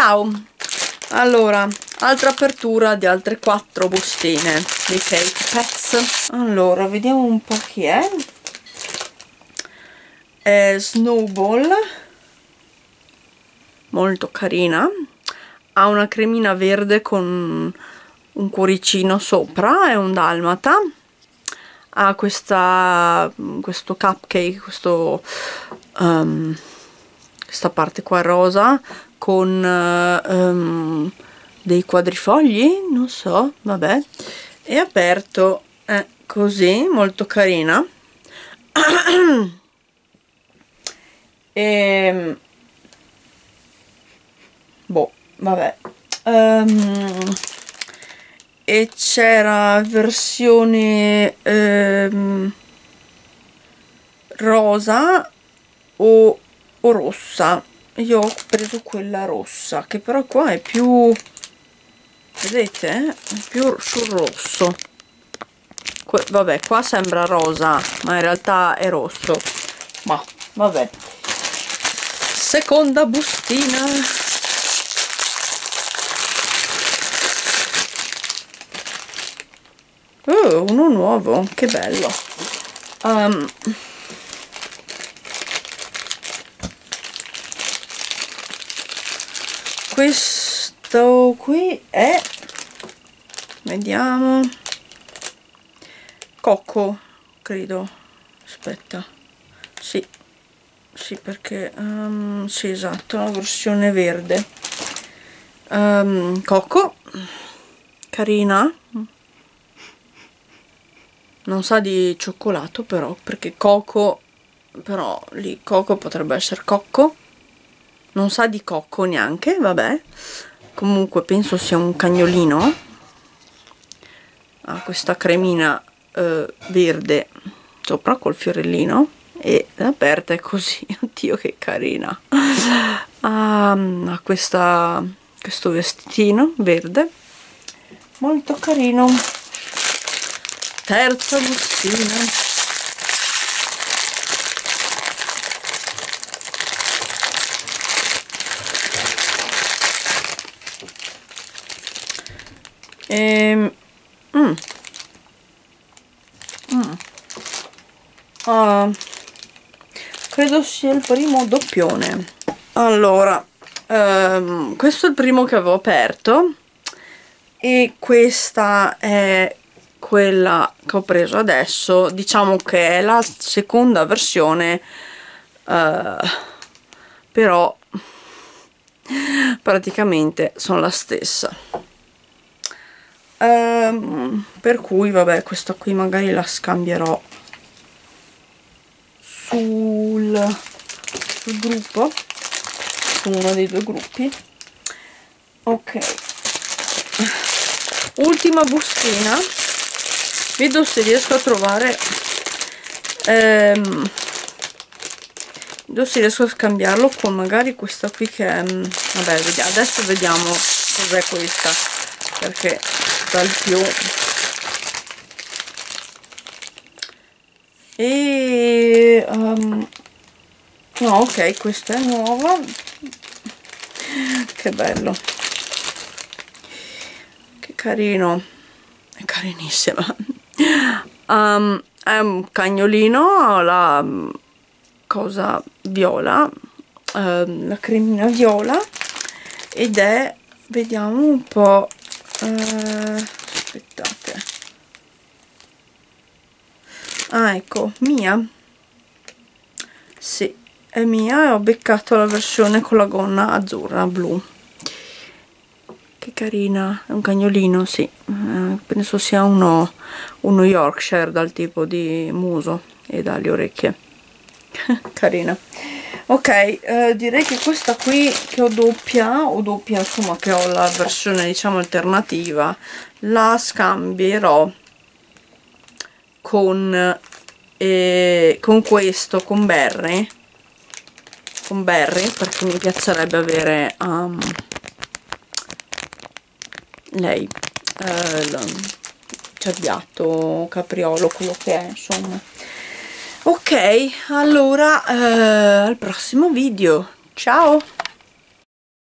ciao. Allora altra apertura di altre quattro bustine. Dei fake pets. Allora vediamo un po' chi è. È Snowball. Molto carina. Ha una cremina verde con un cuoricino sopra è un dalmata. Ha questa questo cupcake questo um, questa parte qua rosa con um, dei quadrifogli non so vabbè è aperto è così molto carina. E ehm, boh vabbè. Um, e c'era versione um, rosa o, o rossa. Io ho preso quella rossa che però qua è più vedete è più sul rosso. Que vabbè qua sembra rosa ma in realtà è rosso. Ma vabbè. Seconda bustina. Oh uno nuovo che bello. Um, questo qui è vediamo cocco credo. Aspetta. Sì. Sì perché um, sì esatto la versione verde. Um, cocco. Carina. Non sa di cioccolato però perché coco però lì coco potrebbe essere cocco non sa di cocco neanche vabbè. Comunque penso sia un cagnolino. Ha questa cremina eh, verde sopra col fiorellino e aperta è così. Oddio che carina. Ha, ha questa, questo vestitino verde. Molto carino. Terza bustina Ehm, mm. Mm. Uh, credo sia il primo doppione allora um, questo è il primo che avevo aperto e questa è quella che ho preso adesso diciamo che è la seconda versione uh, però praticamente sono la stessa ehm, per cui vabbè questa qui magari la scambierò sul, sul gruppo su uno dei due gruppi. Ok. Ultima bustina. Vedo se riesco a trovare ehm, vedo se riesco a scambiarlo con magari questa qui che è vabbè vediamo, adesso vediamo cos'è questa perché dal più e um, no ok questa è nuova. Che bello. Che carino. È carinissima. Um, è un cagnolino la cosa viola uh, la cremina viola ed è vediamo un po' uh, ecco mia? Sì è mia e ho beccato la versione con la gonna azzurra blu. Che carina è un cagnolino sì. Eh, penso sia uno, uno Yorkshire dal tipo di muso e dalle orecchie. Carina. Ok eh, direi che questa qui che ho doppia o doppia insomma che ho la versione diciamo alternativa la scambierò con eh, con questo con Berry con Berry perché mi piacerebbe avere um, lei eh, cerbiatto capriolo quello che è insomma. Ok allora eh, al prossimo video. Ciao